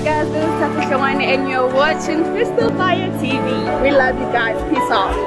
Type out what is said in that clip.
Hi guys, this is Tatisha Wani and you're watching Crystal Fire TV. We love you guys. Peace out.